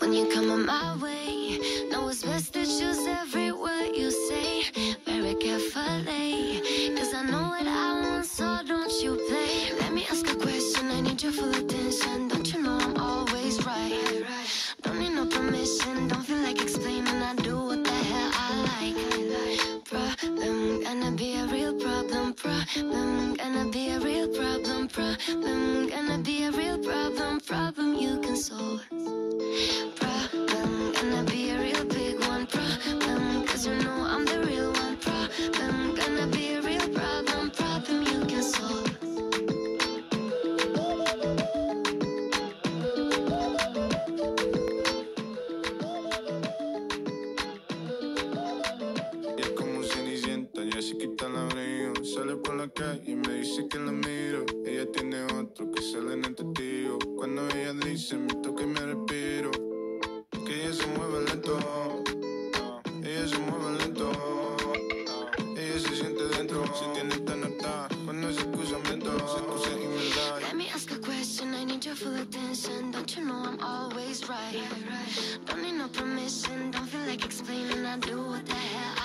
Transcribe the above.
When you come on my way, know it's best to choose every word you say very carefully. Cause I know what I want, so don't you play. Let me ask a question, I need you for attention. Problem. Gonna be a real problem. Problem you can solve. Problem, gonna be a real big one. Problem, cause you know I'm the real one. Problem, gonna be a real problem. Problem you can solve. Ya se quita el abrigo. Sale por la calle y me dice que la miro. Ella tiene otro que sale en el testigo. Cuando ella dice, me toca y me respiro. Que ella se mueve lento. Ella se mueve lento. Ella se siente dentro. Si tiene nota, cuando se excusa. Se excusa y me da. Let me ask a question, I need your full attention. Don't you know I'm always right? Don't need no permission, don't feel like explaining. I do what the hell